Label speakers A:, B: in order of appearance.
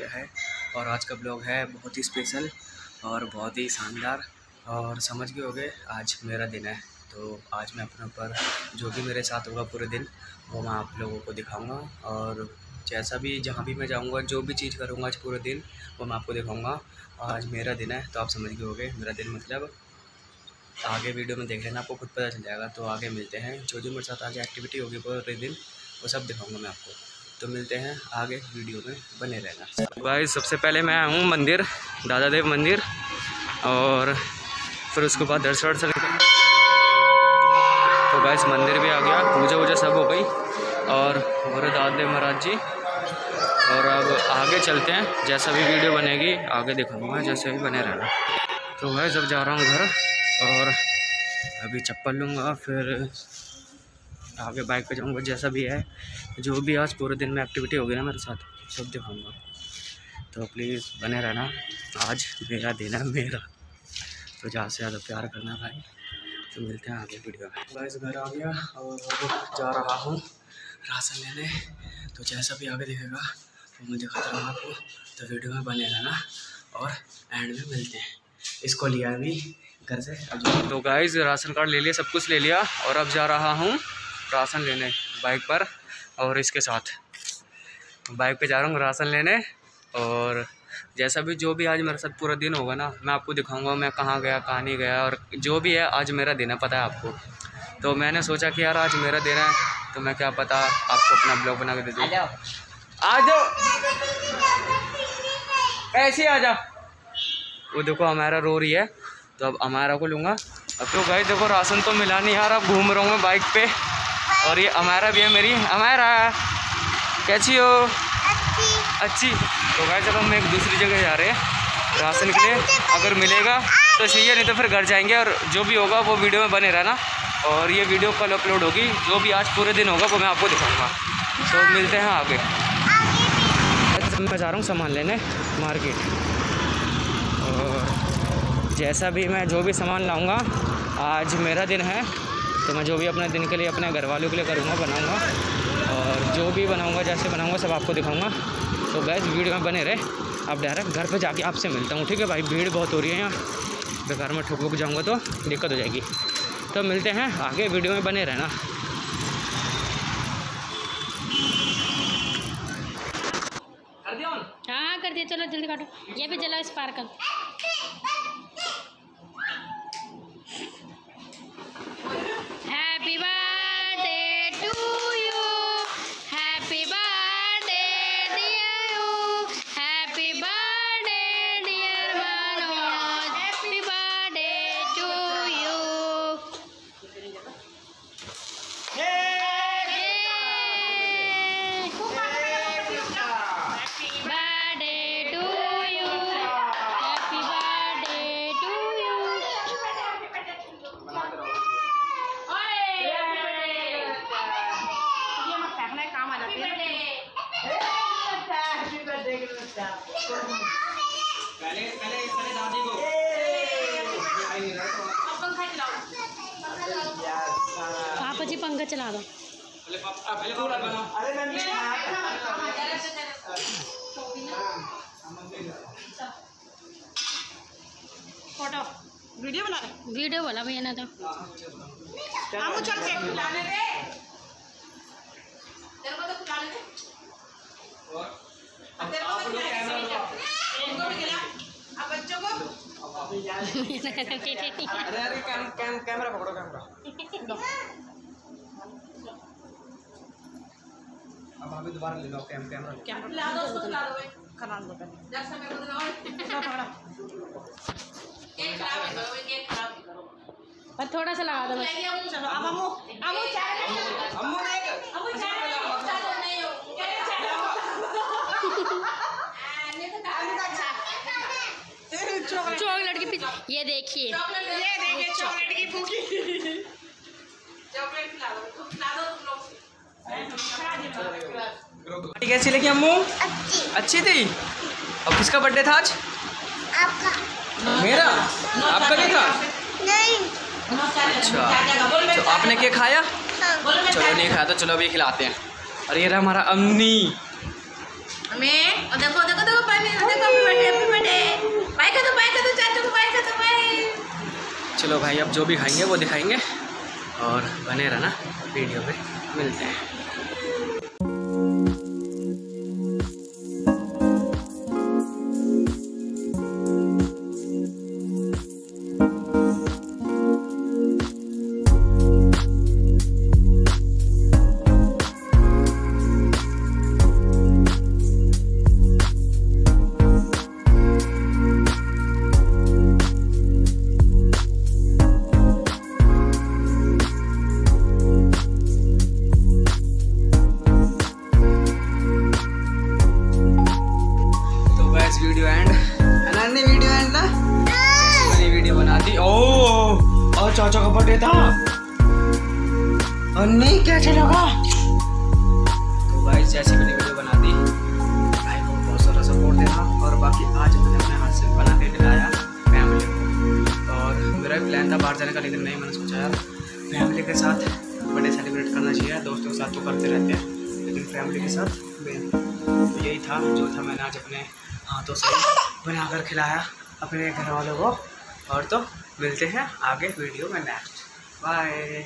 A: गया है और आज का ब्लॉग है बहुत ही स्पेशल और बहुत ही शानदार और समझ गए होगे आज मेरा दिन है। तो आज मैं अपने ऊपर जो भी मेरे साथ होगा पूरे दिन, वो मैं आप लोगों को दिखाऊँगा और जैसा भी जहाँ भी मैं जाऊँगा, जो भी चीज़ करूँगा आज पूरे दिन, वो मैं आपको दिखाऊँगा। आज मेरा दिन है तो आप समझ गए होगे मेरा दिन मतलब आगे वीडियो में देख लेना, आपको खुद पता चल जाएगा। तो आगे मिलते हैं, जो जो मेरे साथ आगे एक्टिविटी होगी पूरे दिन, वो सब दिखाऊँगा मैं आपको। तो मिलते हैं आगे वीडियो में, बने रहना। भाई, सबसे पहले मैं आया हूँ मंदिर दादा देव मंदिर, और फिर उसके बाद दर्शन वर्शन तो भाई मंदिर भी आ गया, पूजा वूजा सब हो गई, और मेरे दादा देव महाराज जी, और अब आगे चलते हैं, जैसा भी वीडियो बनेगी, आगे दिखाऊँगा, जैसे भी बने रहना। तो भाई जब जा रहा हूँ घर, और अभी चप्पल लूँगा, फिर आगे बाइक पे जाऊँगा, जैसा भी है, जो भी आज पूरे दिन में एक्टिविटी होगी ना मेरे साथ, सब दिखाऊँगा। तो प्लीज़ बने रहना, आज मेरा दिन है, मेरा। तो ज़्यादा से ज़्यादा प्यार करना भाई। तो मिलते हैं आगे वीडियो में। बस घर आ गया और अब जा रहा हूँ राशन लेने। तो जैसा भी आगे दिखेगा, वो मुझे खतरा आपको। तो वीडियो में बने रहना और एंड में मिलते हैं। इसको लिया अभी, घर से। तो गाइज़ राशन कार्ड ले लिया, सब कुछ ले लिया और अब जा रहा हूँ राशन लेने बाइक पर और इसके साथ बाइक पे जा रहा हूँ राशन लेने और जैसा भी जो भी आज मेरे साथ पूरा दिन होगा ना मैं आपको दिखाऊँगा मैं कहाँ गया कहाँ नहीं गया और जो भी है आज मेरा दिन है पता है आपको। तो मैंने सोचा कि यार आज मेरा दिन है तो मैं क्या पता आपको अपना ब्लॉग बना के दे दूँ। आ जाओ। ऐसे आ जाओ वो देखो हमारा रो रही है तो अब हमारा को लूँगा। अब तो भाई देखो राशन तो मिला नहीं यार अब घूम रहा हूँ मैं बाइक पे। और ये अमारा भी है मेरी। अमारा कैसी हो? अच्छी। अच्छी। तो भाई जब हम एक दूसरी जगह जा रहे हैं। राशन के लिए अगर मिलेगा तो सही है नहीं तो फिर घर जाएँगे और जो भी होगा वो वीडियो में बने रहना। और ये वीडियो कल अपलोड होगी। जो भी आज पूरे दिन होगा वो मैं आपको दिखाऊँगा। तो मिलते हैं आगे। मैं जा रहा हूँ सामान लेने मार्केट। और जैसा भी मैं जो भी सामान लाऊँगा आज मेरा दिन है। तो मैं जो भी अपने दिन के लिए, अपने घर वालों के लिए करूँगा, बनाऊँगा। और जो भी बनाऊँगा, जैसे बनाऊँगा, सब आपको दिखाऊँगा। तो गैस वीडियो में बने रहे। आप डायरेक्ट घर पे जाके आपसे मिलता हूँ, ठीक है भाई? भीड़ बहुत हो रही है यहाँ। बेकार में ठुक जाऊँगा तो दिक्कत हो जाएगी। तो मिलते हैं, आगे वीडियो में बने रहना।
B: हाँ कर दिया, चलो जल्दी काटो। ये भी जला स्पार्कल
A: पहले पहले पहले दादी को।
B: पापा जी पंखा चला दो।
A: पहले पूरा बनाओ।
C: फ़ोटो वीडियो बना
B: रहे? वीडियो बोला भैया ना तो।
C: हम चल के खिलाने दे तेरे को तो खिलाने दे और अब तेरे को तो खिलाने दे
A: अरे अरे कैम कैम कैमरा पकड़ो कैमरा अब अभी दोबारा ले लो कैम कैमरा
C: कैमरा ला दो उसको ला दो खा दो पहले जब समय को ना पकड़ा एक खराब है करो एक खराब करो
B: पर थोड़ा सा लगा दो
C: चलो अब अमू अमू चाय
A: अम्मू देख
C: अमू चाय नहीं हो क्या चाय
B: चॉकलेट। की पीस ये देखिए।
C: ये देखिए चॉकलेट की फूकी चॉकलेट खिला दो खिला दो तुम लोग।
A: कैसी लगी अम्मू? अच्छी। थी? और किसका बर्थडे था आज?
D: आपका।
A: मेरा? आपका नहीं था?
D: नहीं।
A: अच्छा तो आपने क्या खाया? चलो नहीं खाया। तो चलो अभी खिलाते हैं। और ये रहा हमारा अम्मी।
C: मैं देखो देखो देखो देखो happy birthday happy birthday bye कर दो बाय कर दो चाचू को बाय कर दो बाय
A: चलो भाई, अब जो भी खाएँगे वो दिखाएँगे। और बने रहना वीडियो पे। मिलते हैं। था। और नहीं, क्या चलेगा तो भाई जैसे मैंने वीडियो बना दी। भाई को बहुत सारा सपोर्ट देना और बाकी आज मैंने अपने हाथ से बना के खिलाया फैमिली को। और मेरा भी प्लान था बाहर जाने का, लेकिन नहीं, मैंने सोचा यार फैमिली के साथ बर्थडे सेलिब्रेट करना चाहिए, दोस्तों के साथ तो करते रहते हैं। लेकिन फैमिली के साथ तो यही था, जो था मैंने आज अपने हाथों से बना कर खिलाया अपने घर वालों को। और तो मिलते हैं आगे वीडियो में नेक्स्ट बाय